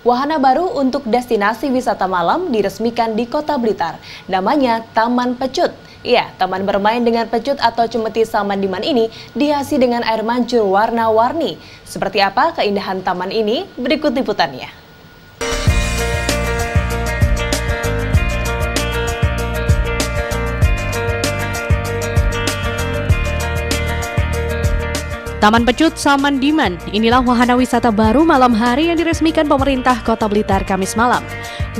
Wahana baru untuk destinasi wisata malam diresmikan di Kota Blitar. Namanya Taman Pecut. Ya, taman bermain dengan pecut atau cemeti Samandiman ini dihiasi dengan air mancur warna-warni. Seperti apa keindahan taman ini? Berikut liputannya. Taman Pecut Samandiman, inilah wahana wisata baru malam hari yang diresmikan pemerintah Kota Blitar Kamis malam.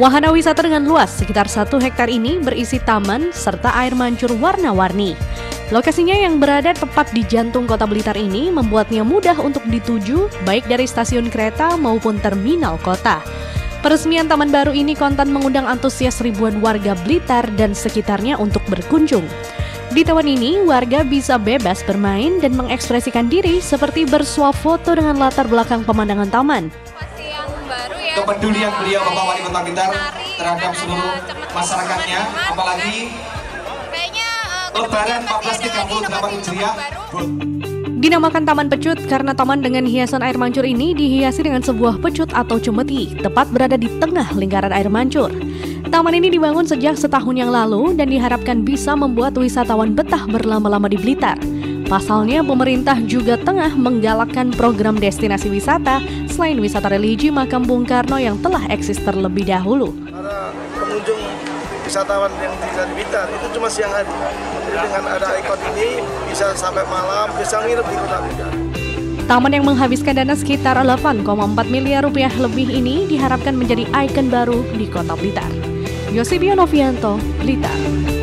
Wahana wisata dengan luas sekitar satu hektar ini berisi taman serta air mancur warna-warni. Lokasinya yang berada tepat di jantung Kota Blitar ini membuatnya mudah untuk dituju baik dari stasiun kereta maupun terminal kota. Peresmian taman baru ini kontan mengundang antusias ribuan warga Blitar dan sekitarnya untuk berkunjung. Di taman ini, warga bisa bebas bermain dan mengekspresikan diri seperti bersuap foto dengan latar belakang pemandangan taman. Ya. Kepedulian beliau Bapak Wali Kota Blitar terhadap seluruh masyarakatnya, apalagi eh, Lebaran 1438 Hijriah. Dinamakan Taman Pecut karena taman dengan hiasan air mancur ini dihiasi dengan sebuah pecut atau cemeti, tepat berada di tengah lingkaran air mancur. Taman ini dibangun sejak setahun yang lalu dan diharapkan bisa membuat wisatawan betah berlama-lama di Blitar. Pasalnya, pemerintah juga tengah menggalakkan program destinasi wisata selain wisata religi makam Bung Karno yang telah eksis terlebih dahulu. Para pengunjung wisatawan yang bisa di Blitar itu cuma siang hari. Jadi dengan ada ikon ini bisa sampai malam, bisa nginep di kota Blitar. Taman yang menghabiskan dana sekitar 8,4 miliar rupiah lebih ini diharapkan menjadi ikon baru di kota Blitar. Yosibio Novianto, Blitar.